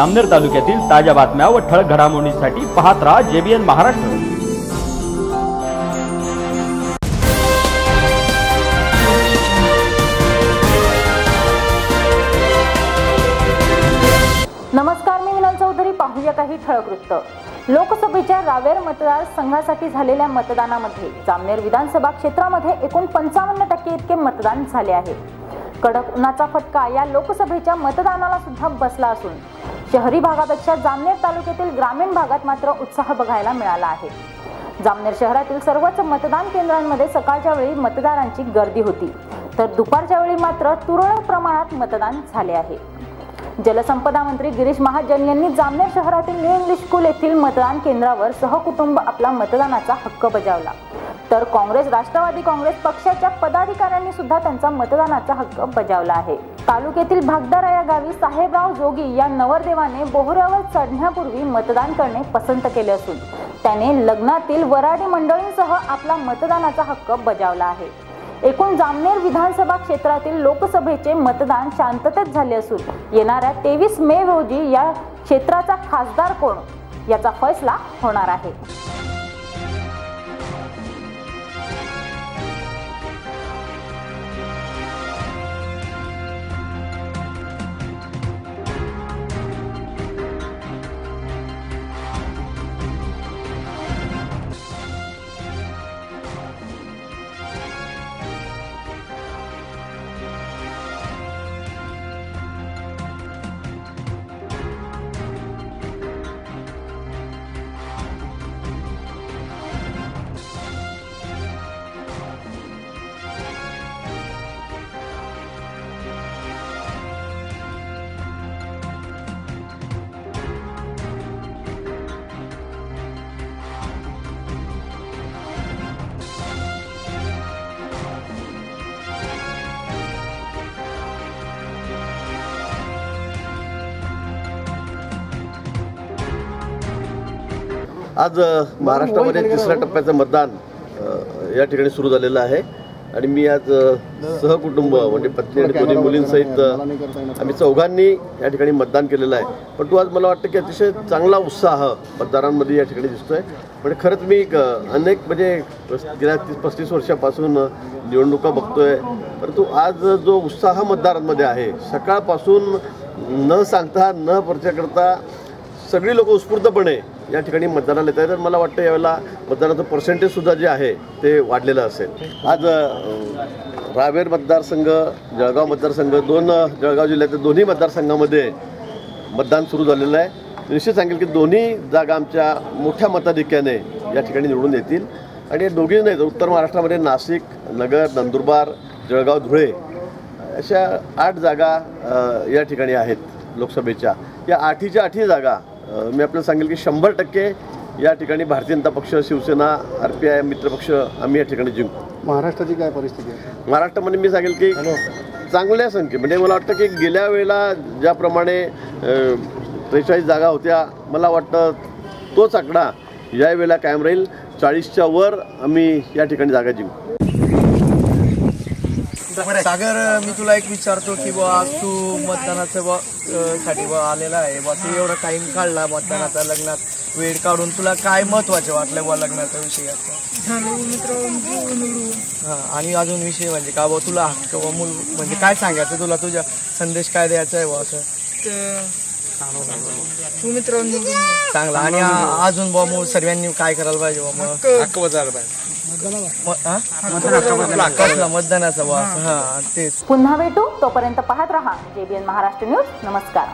अमनेर तालुक्यातील ताज्या बातम्या व ठळक घडामोडींसाठी पाहत राहा जेबीएन महाराष्ट्र. नमस्कार मी विनल चौधरी. पाहूया काही ठळक वृत्त. लोकसभेच्या रावेर मतदार संघासाठी झालेल्या मतदानामध्ये जामनेर विधानसभा क्षेत्रामध्ये एकूण पंचावन्न टक्के इतके मतदान झाले आहे. कडक उन्हाचा फटका या लोकसभेच्या मतदानाला सुद्धा बसला असून शहरी भागापेक्षा जामनेर तालुक्यातील ग्रामीण भागात मात्र उत्साह बघायला मिळाला आहे. जामनेर शहरातील सर्वच मतदान केंद्रांमध्ये सकाळच्या वेळी मतदारांची गर्दी होती. तर दुपारच्या वेळी मात्र तुरळक प्रमाणात मतदान झाले आहे. जलसंपदा मंत्री गिरीश महाजन यांनी जामनेर शहरातील न्यू इंग्लिश स्कूल येथील मतदान केंद्रावर सहकुटुंब आपला मतदानाचा हक्क बजावला. तर काँग्रेस राष्ट्रवादी काँग्रेस पक्षाच्या पदाधिकाऱ्यांनी सुद्धा त्यांचा मतदानाचा हक्क बजावला आहे. तालुक्यातील भागदारा या गावी साहेबराव जोगी या नवरदेवाने बोहऱ्यावर चढण्यापूर्वी मतदान करणे पसंत केले असून त्याने लग्नातील वराडी मंडळींसह आपला मतदानाचा हक्क बजावला आहे. एकूण जामनेर विधानसभा क्षेत्रातील लोकसभेचे मतदान शांततेत झाले असून येणाऱ्या तेवीस मे रोजी या क्षेत्राचा खासदार कोण? याचा फैसला होणार आहे. आज महाराष्ट्रामध्ये तिसऱ्या टप्प्याचं मतदान या ठिकाणी सुरू झालेलं आहे. आणि मी आज सहकुटुंब म्हणजे पत्नी आणि दोन्ही मुलींसहित आम्ही चौघांनी या ठिकाणी मतदान केलेलं आहे. पण तू आज मला वाटतं की अतिशय चांगला उत्साह मतदारांमध्ये या ठिकाणी दिसतोय. म्हणजे खरंच मी अनेक म्हणजे गेल्या तीस पस्तीस वर्षापासून निवडणुका बघतोय. परंतु आज जो उत्साह मतदारांमध्ये आहे सकाळपासून न सांगता न परिचय करता सगळी लोक उत्स्फूर्तपणे या ठिकाणी मतदानाला येत आहे. तर मला वाटतं यावेळेला मतदानाचं पर्सेंटेजसुद्धा जे आहे ते वाढलेलं असेल. आज रावेर मतदारसंघ जळगाव मतदारसंघ दोन जळगाव जिल्ह्यातील दोन्ही मतदारसंघामध्ये मतदान सुरू झालेलं आहे. निश्चित सांगेल की दोन्ही जागा आमच्या मोठ्या मताधिक्याने या ठिकाणी निवडून येतील. आणि हे दोघी नाही तर उत्तर महाराष्ट्रामध्ये नाशिक नगर नंदुरबार जळगाव धुळे अशा आठ जागा या ठिकाणी आहेत लोकसभेच्या. या आठीच्या आठी जागा मी आपल्याला सांगेल की शंभर टक्के या ठिकाणी Bharatiya Janata Paksha Shivsena R P I मित्रपक्ष आम्ही या ठिकाणी जिंकू. महाराष्ट्राची काय परिस्थिती आहे? महाराष्ट्रामध्ये मी सांगेल की चांगल्या संख्ये म्हणजे मला वाटतं की गेल्या वेळेला ज्याप्रमाणे त्रेचाळीस जागा होत्या मला वाटतं तोच आकडा यावेळेला कायम राहील. चाळीसच्या वर आम्ही या ठिकाणी जागा जिंकू. सागर मी तुला एक विचारतो की बा आज तू मतदानाचं बा साठी बा आलेला आहे. बा तू एवढा टाइम काढला मतदानाचा लग्नात. वेळ काढून तुला काय महत्त्वाचे वाटलं बा लग्नाचा विषय? आता हा आणि अजून विषय म्हणजे का बा तुला हक्क म्हणजे काय सांगायचं तुला? तुझा संदेश काय द्यायचा आहे बा असं? चांगला. आणि अजून बा मूळ सर्वांनी काय करायला पाहिजे बा मग? हक्क बजायला पाहिजे. कसला? मतदानाचा बा असं हा तेच. पुन्हा भेटू. तोपर्यंत पाहत रहा. JBN Maharashtra news. नमस्कार.